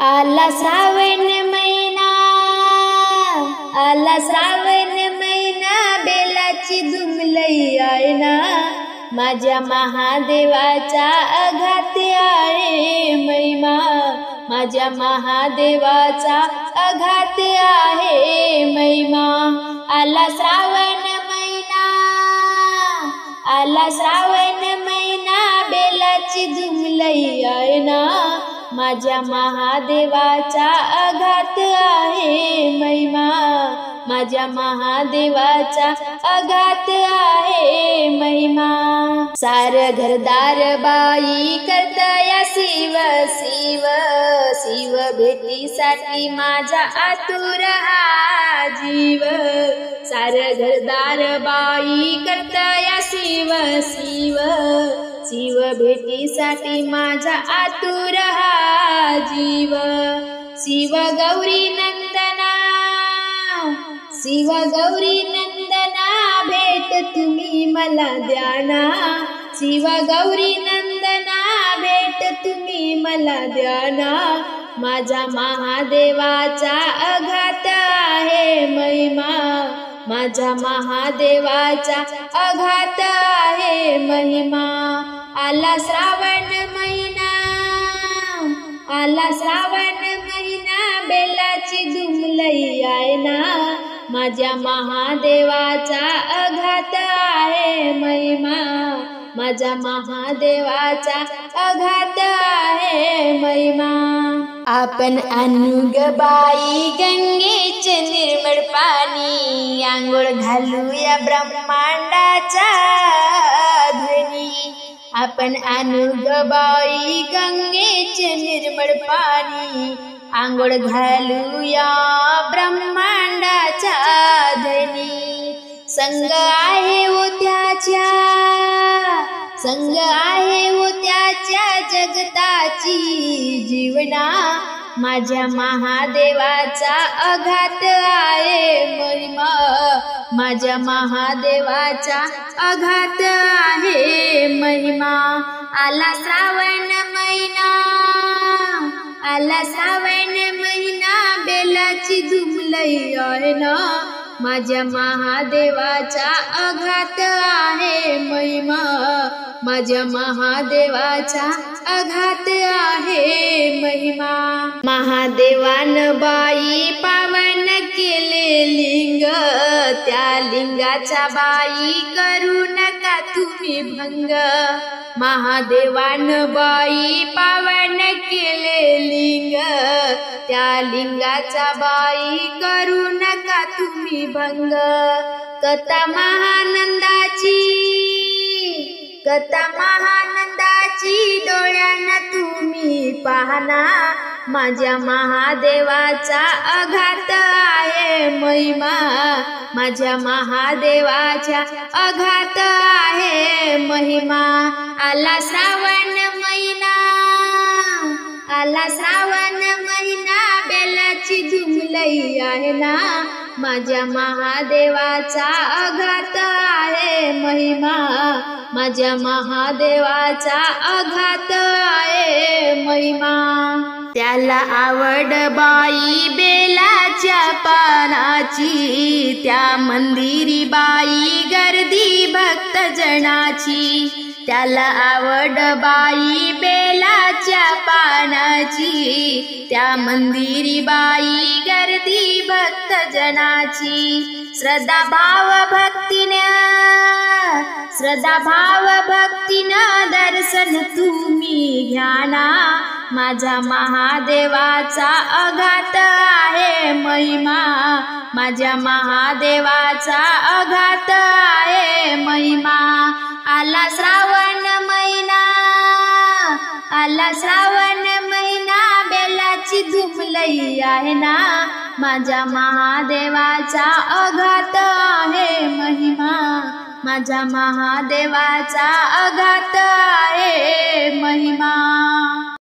आला श्रावण महिना आला श्रावण महिना बेलाची दुमलई आहे ना माझ्या महादेवाचा अघात आहे महिमा. माझ्या महादेवाचा अघात आहे महिमा. आला श्रावण महिना आला श्रावण महिना बेलाची दुमलई आहे ना माझ्या महादेवाचा आघात आहे महिमा. माझ्या महादेवाचा आघात आहे महिमा. सार घरदार बाई करतया शिव शिव शिव भेटीसाठी माझा आतुर हा जीव. सार घरदार बाई करतया शिव शिव शिव भेटीसाठी माझा आतुर हा जीव. शिव गौरी नंदना शिव गौरी नंदना भेट तुम्ही मला द्याना शिव गौरी नंदना भेट तुम्ही मला द्याना माझा महादेवाचा अघात आहे महिमा. माझ्या महादेवाचा अघात आहे महिमा. आला श्रावण महिना आला श्रावण महिना बेलाची झुमलई आहे ना माझ्या महादेवाचा अघात आहे महिमा. माझ्या महादेवाचा अघात आहे महिमा. आपण अनुगबाई गंगेचे निर्मळ पाणी आंघोळ घालूया ब्रह्मांडाचा ध्वनी. आपण अनुगबाई गंगेचे निर्मळ पाणी आंघोळ घालूया ब्रह्मांडाच्या ध्वनी। संग आहे व त्याच्या संग आहे व त्याच्या जगताची जीवना। माझ्या महादेवाचा अघात आहे महिमा. माझ्या महादेवाचा अघात आहे महिमा. आला श्रावण महिना आला श्रावण महिना बेलाची झुमलई आहे ना. माझ्या महादेवाचा अघात आहे महिमा. माझ्या महादेवाचा अघात आहे महिमा. महादेवान बाई पावन केले लिंग त्या लिंगाचा बाई करू नका तुम्ही भंग? महादेवान बाई पावन केले लिंग त्या लिंगाचा बाई करू नका तुम्ही भंग? कथा महानंदाची कथा महानंदाची डोळ्यांना तुम्ही पाहना. माझ्या महादेवाचा अघात आहे महिमा. माझ्या महादेवाच्या अघात आहे महिमा. आला श्रावण महिना आला श्रावण महिना बेलाची झुमलई आहे ना. माझ्या महादेवाचा अघात आहे महिमा. माझ्या महादेवाचा अघात आहे महिमा. त्याला आवड बाई बेलाच्या पानाची त्या मंदिरी बाई गर्दी भक्त जनाची. त्याला आवड बाई बेलाच्या पानाची. त्या मंदिरी बाई गर्दी भक्त जनाची. श्रद्धा भाव भक्तीनं श्रद्धा भाव भक्तीनं दर्शन तुम्ही घ्याना माझा महादेवाचा अघात आहे महिमा. माझ्या महादेवाचा अघात आहे महिमा. आला श्रावण महिना आला श्रावण महिना बेलाची धुमलई आहे ना. माझ्या महादेवाचा अघात आहे महिमा माझ्या महादेवाचा अघात आहे महिमा.